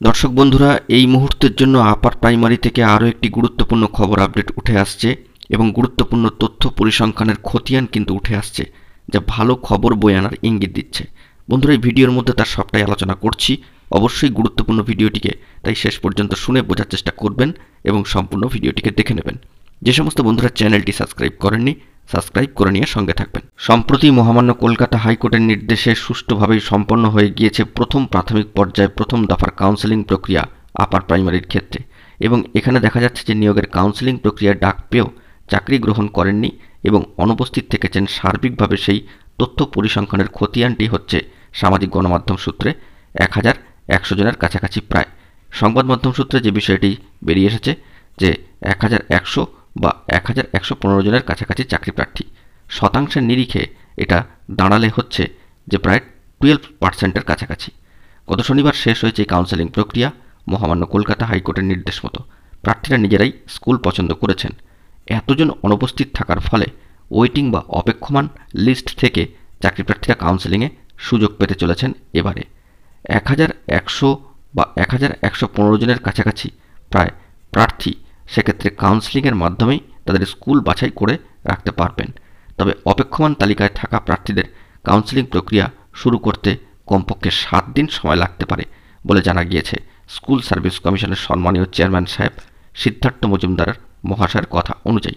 দর্শক বন্ধুরা, এই মুহূর্তের জন্য আপার প্রাইমারি থেকে আরও একটি গুরুত্বপূর্ণ খবর আপডেট উঠে আসছে এবং গুরুত্বপূর্ণ তথ্য পরিসংখ্যানের খতিয়ান কিন্তু উঠে আসছে, যা ভালো খবর বয়ে আনার ইঙ্গিত দিচ্ছে। বন্ধুরা, এই ভিডিওর মধ্যে তার সবটাই আলোচনা করছি। অবশ্যই গুরুত্বপূর্ণ ভিডিওটিকে তাই শেষ পর্যন্ত শুনে বোঝার চেষ্টা করবেন এবং সম্পূর্ণ ভিডিওটিকে দেখে নেবেন। যে সমস্ত বন্ধুরা চ্যানেলটি সাবস্ক্রাইব করেননি সাবস্ক্রাইব করে নিয়ে সঙ্গে থাকবেন। সম্প্রতি মহামান্য কলকাতা হাইকোর্টের নির্দেশে সুষ্ঠুভাবেই সম্পন্ন হয়ে গিয়েছে প্রথম প্রাথমিক পর্যায়ে প্রথম দফার কাউন্সেলিং প্রক্রিয়া আপার প্রাইমারির ক্ষেত্রে এবং এখানে দেখা যাচ্ছে যে নিয়োগের কাউন্সেলিং প্রক্রিয়া ডাক পেয়েও চাকরি গ্রহণ করেননি এবং অনুপস্থিত থেকেছেন সার্বিকভাবে সেই তথ্য পরিসংখ্যানের খতিয়ানটি হচ্ছে সামাজিক গণমাধ্যম সূত্রে এক হাজার একশো জনের কাছাকাছি প্রায়। সংবাদ মাধ্যম সূত্রে যে বিষয়টি বেরিয়ে এসেছে যে এক হাজার একশো বা এক হাজার একশো পনেরো জনের কাছাকাছি চাকরি প্রার্থী। শতাংশের নিরিখে এটা দাঁড়ালে হচ্ছে যে প্রায় টুয়েলভ পার্সেন্টের কাছাকাছি। গত শনিবার শেষ হয়েছে এই কাউন্সেলিং প্রক্রিয়া, মহামান্য কলকাতা হাইকোর্টের নির্দেশ মতো। প্রার্থীরা নিজেরাই স্কুল পছন্দ করেছেন। এতজন অনুপস্থিত থাকার ফলে ওয়েটিং বা অপেক্ষমান লিস্ট থেকে চাকরি প্রার্থীরা কাউন্সেলিংয়ে সুযোগ পেতে চলেছেন এবারে। এক হাজার একশো বা এক হাজার একশো পনেরো জনের কাছাকাছি প্রায় প্রার্থী সেক্ষেত্রে কাউন্সেলিংয়ের মাধ্যমেই তাদের স্কুল বাছাই করে রাখতে পারবেন। তবে অপেক্ষমান তালিকায় থাকা প্রার্থীদের কাউন্সেলিং প্রক্রিয়া শুরু করতে কমপক্ষে সাত দিন সময় লাগতে পারে বলে জানা গিয়েছে স্কুল সার্ভিস কমিশনের সম্মানীয় চেয়ারম্যান সাহেব সিদ্ধার্থ মজুমদারের মহাশয়ের কথা অনুযায়ী।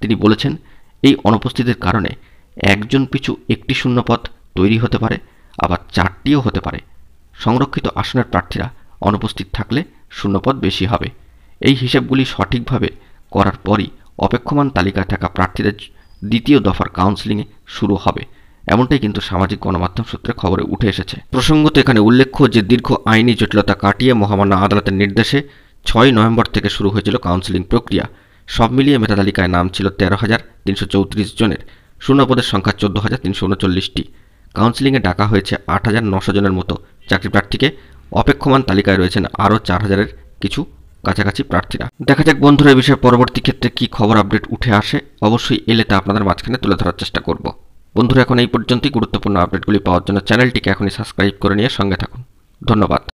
তিনি বলেছেন, এই অনুপস্থিতির কারণে একজন পিছু একটি শূন্যপদ তৈরি হতে পারে, আবার চারটিও হতে পারে। সংরক্ষিত আসনের প্রার্থীরা অনুপস্থিত থাকলে শূন্যপদ বেশি হবে। এই হিসেবগুলি সঠিকভাবে করার পরই অপেক্ষমান তালিকায় থাকা প্রার্থীদের দ্বিতীয় দফার কাউন্সেলিংয়ে শুরু হবে। এমনটাই কিন্তু সামাজিক গণমাধ্যম সূত্রে খবরে উঠে এসেছে। প্রসঙ্গত এখানে উল্লেখ্য যে দীর্ঘ আইনি জটিলতা কাটিয়ে মহামান্য আদালতের নির্দেশে ছয় নভেম্বর থেকে শুরু হয়েছিল কাউন্সেলিং প্রক্রিয়া। সব মিলিয়ে মেধা তালিকায় নাম ছিল তেরো হাজার তিনশো চৌত্রিশ জনের। শূন্যপদের সংখ্যা চোদ্দ হাজার তিনশো উনচল্লিশটি। কাউন্সেলিংয়ে ডাকা হয়েছে আট হাজার নশো জনের মতো চাকরি প্রার্থীকে। অপেক্ষমান তালিকায় রয়েছেন আরও চার হাজারের কিছু কাছাকাছি প্রার্থীরা। দেখা যাক বন্ধুরা এই বিষয়ে পরবর্তী ক্ষেত্রে কি খবর আপডেট উঠে আসে। অবশ্যই এলে তা আপনাদের মাঝখানে তুলে ধরার চেষ্টা করব। বন্ধুরা, এখন এই পর্যন্তই। গুরুত্বপূর্ণ আপডেটগুলি পাওয়ার জন্য চ্যানেলটিকে এখনই সাবস্ক্রাইব করে নিয়ে সঙ্গে থাকুন। ধন্যবাদ।